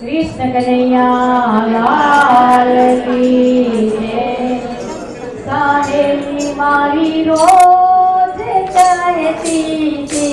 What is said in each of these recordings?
कृष्ण कन्हैया लाल की सारे मारी रोज कहती थी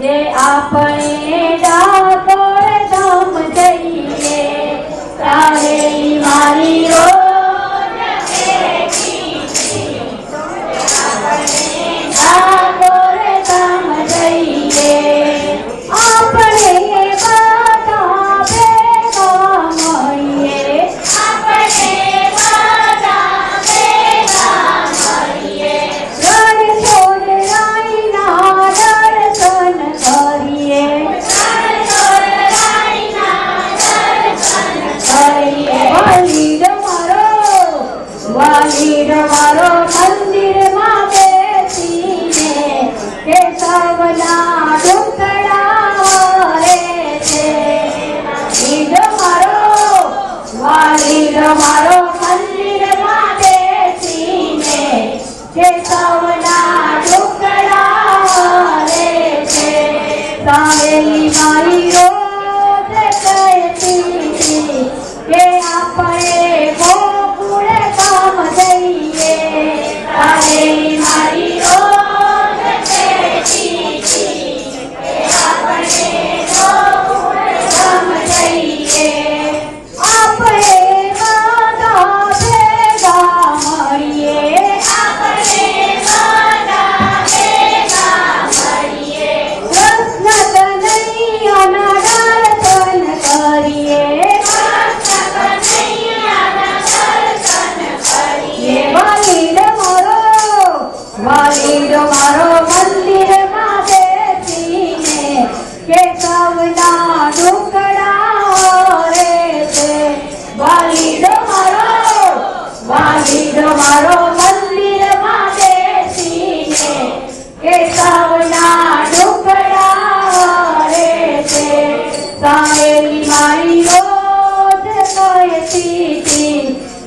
जे आपने डा રમાડો મંદિરમાં બેસીને કેશવના ટુકડા રે છે. ઈડ મારો વાલી રમાડો મંદિરમાં બેસીને કેશવના ટુકડા રે છે. સામેલી મારી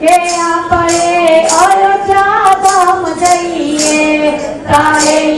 પડે અયોધ્યા ધામ જઈએ તારે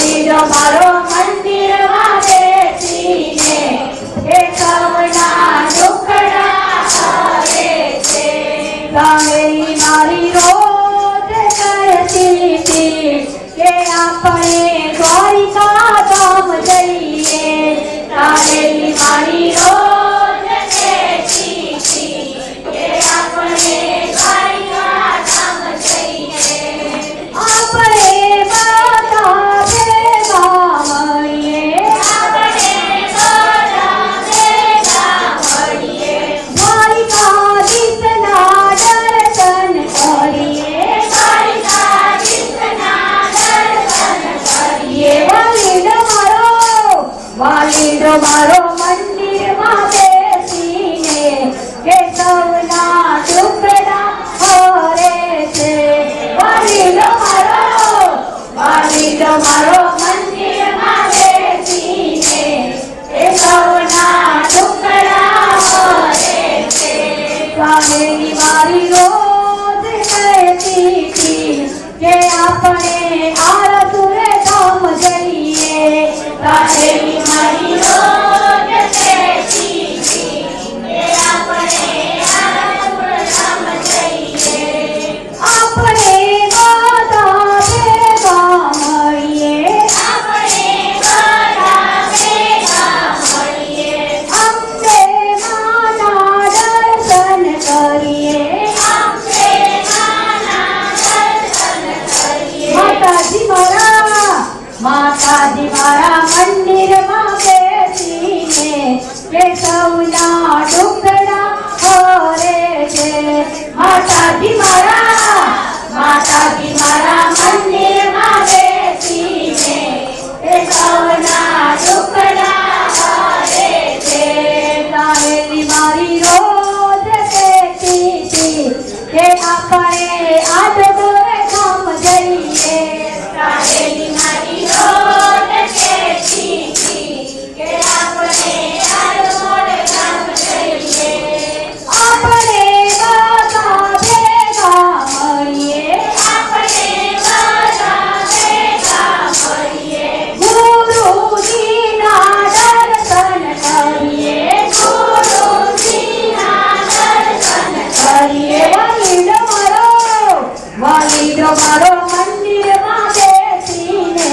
Hari Ramara મારો મંદિરમાં બેસીને એ સૌના ટુકડા કરે છે સ્વામીની મારી રોજ કહેતી હતી કે આપણે આ मन्दिर વાલીડો મારો વાલીડો મારો મંદિરમાં બેસીને